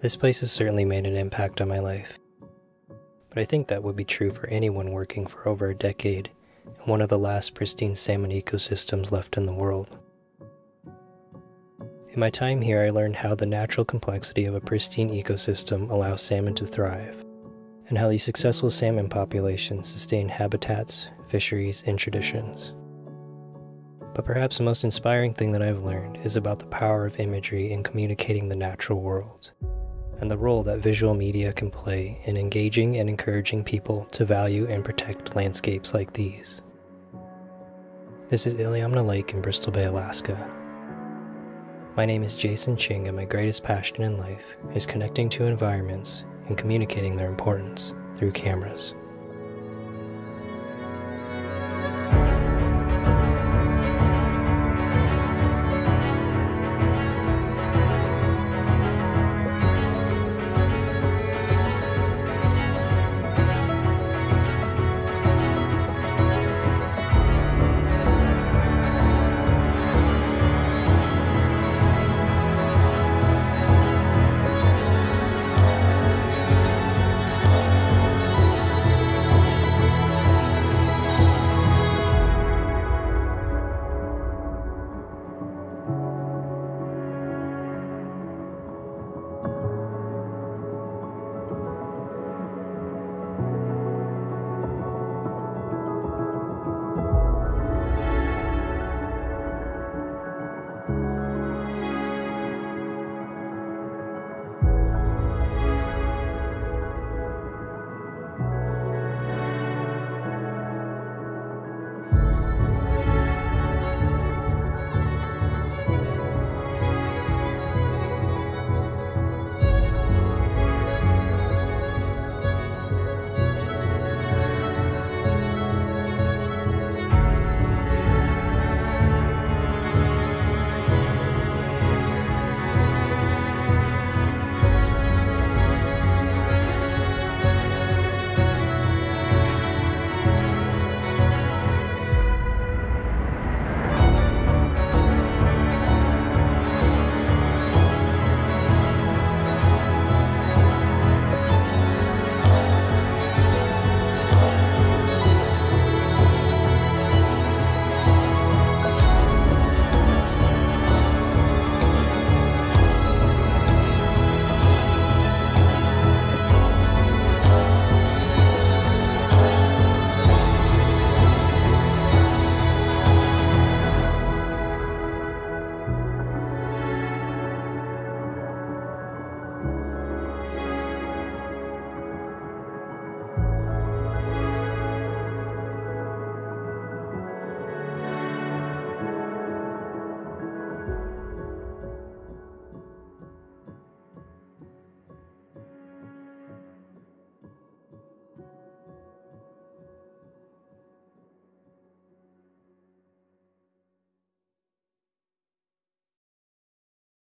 This place has certainly made an impact on my life. But I think that would be true for anyone working for over a decade in one of the last pristine salmon ecosystems left in the world. In my time here, I learned how the natural complexity of a pristine ecosystem allows salmon to thrive, and how these successful salmon populations sustain habitats, fisheries, and traditions. But perhaps the most inspiring thing that I've learned is about the power of imagery in communicating the natural world, and the role that visual media can play in engaging and encouraging people to value and protect landscapes like these. This is Iliamna Lake in Bristol Bay, Alaska, my name is Jason Ching, and my greatest passion in life is connecting to environments and communicating their importance through cameras.